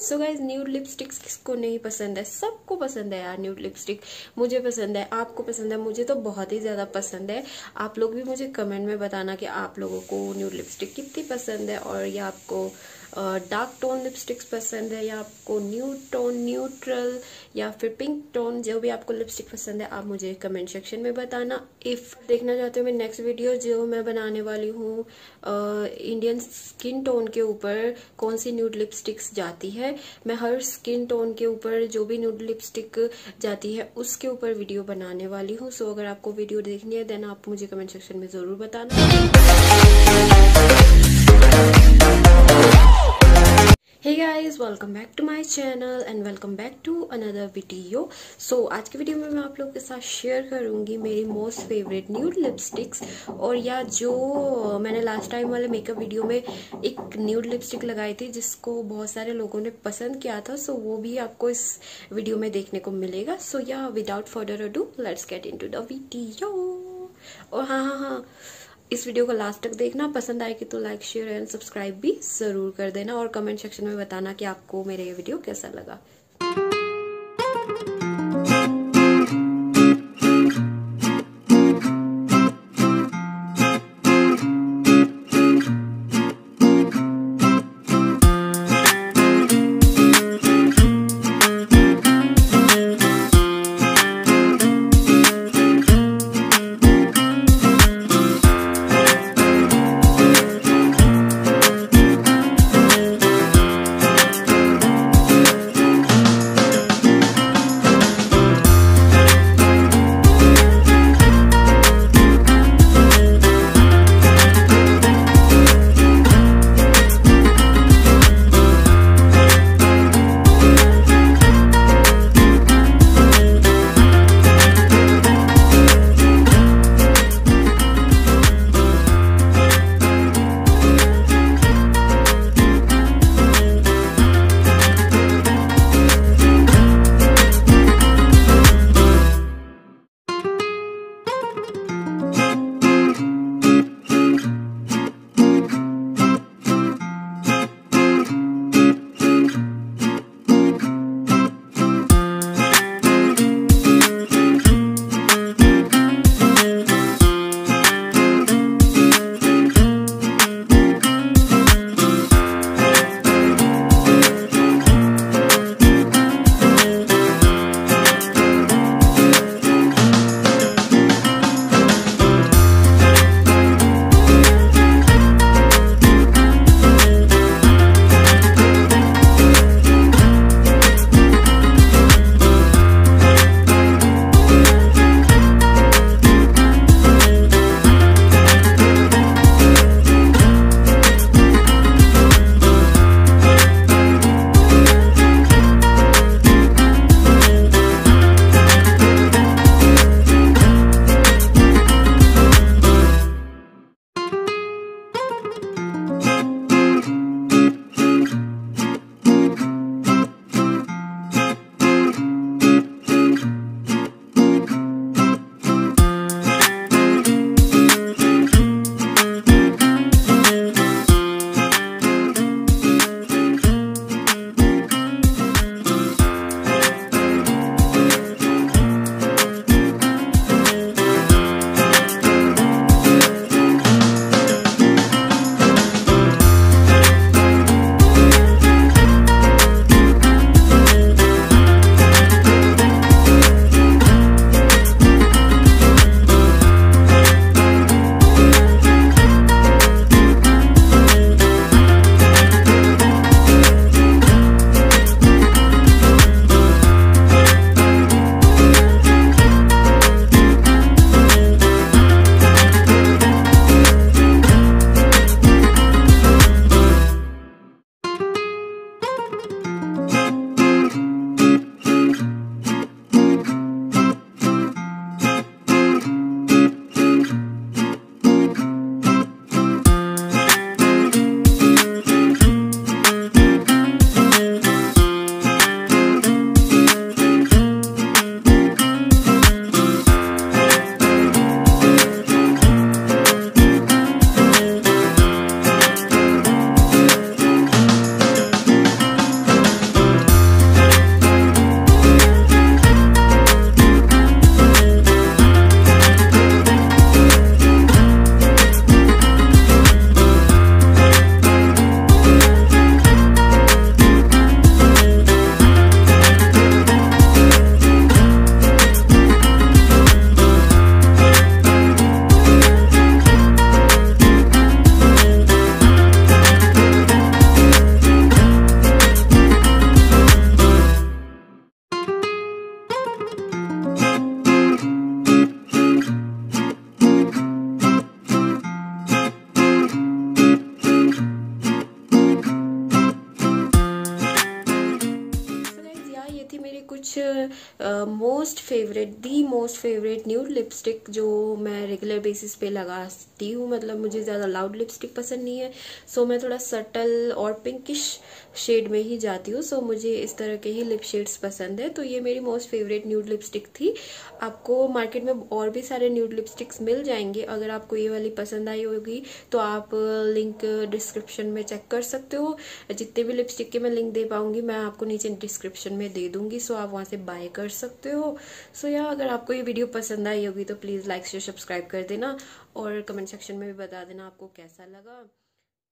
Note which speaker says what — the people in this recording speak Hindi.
Speaker 1: सो गाइज़ न्यू लिपस्टिक्स किसको नहीं पसंद है। सबको पसंद है यार न्यू लिपस्टिक मुझे पसंद है, आपको पसंद है, मुझे तो बहुत ही ज़्यादा पसंद है। आप लोग भी मुझे कमेंट में बताना कि आप लोगों को न्यू लिपस्टिक कितनी पसंद है और ये आपको डार्क टोन लिपस्टिक्स पसंद है या आपको न्यू टोन न्यूट्रल या फिर पिंक टोन जो भी आपको लिपस्टिक पसंद है, आप मुझे कमेंट सेक्शन में बताना। इफ़ देखना चाहते हो मैं नेक्स्ट वीडियो जो मैं बनाने वाली हूँ इंडियन स्किन टोन के ऊपर कौन सी न्यूड लिपस्टिक्स जाती है, मैं हर स्किन टोन के ऊपर जो भी न्यूड लिपस्टिक जाती है, उसके ऊपर वीडियो बनाने वाली हूँ। सो अगर आपको वीडियो देखनी है देन आप मुझे कमेंट सेक्शन में ज़रूर बताना। Hey guys welcome back to my channel and welcome back to another video so आज की वीडियो में मैं आप लोगों के साथ शेयर करूँगी मेरी मोस्ट फेवरेट न्यूड लिपस्टिक्स और या जो मैंने लास्ट टाइम वाले मेकअप वीडियो में एक न्यूड लिपस्टिक लगाई थी जिसको बहुत सारे लोगों ने पसंद किया था सो so वो भी आपको इस वीडियो में देखने को मिलेगा. सो या without further ado let's get into the video और हाँ हाँ हाँ इस वीडियो को लास्ट तक देखना। पसंद आएगी तो लाइक शेयर एंड सब्सक्राइब भी ज़रूर कर देना और कमेंट सेक्शन में बताना कि आपको मेरा ये वीडियो कैसा लगा। कुछ most favourite the most favourite nude lipstick जो मैं रेगुलर बेसिस पे लगाती हूँ मतलब मुझे ज़्यादा लाउड लिपस्टिक पसंद नहीं है सो so, मैं थोड़ा सटल और पिंकिश शेड में ही जाती हूँ सो so, मुझे इस तरह के ही लिप शेड्स पसंद है तो ये मेरी मोस्ट फेवरेट न्यूड लिपस्टिक थी। आपको मार्केट में और भी सारे न्यूड लिपस्टिक्स मिल जाएँगे अगर आपको ये वाली पसंद आई होगी तो आप लिंक डिस्क्रिप्शन में चेक कर सकते हो। जितने भी लिपस्टिक के मैं लिंक दे पाऊँगी मैं आपको नीचे डिस्क्रिप्शन में दे दूँगी सो आप वहाँ से बाय कर सकते हो। सो so, या अगर आपको ये वीडियो पसंद आई होगी तो प्लीज़ लाइक शेयर सब्सक्राइब कर देना और कमेंट सेक्शन में भी बता देना आपको कैसा लगा।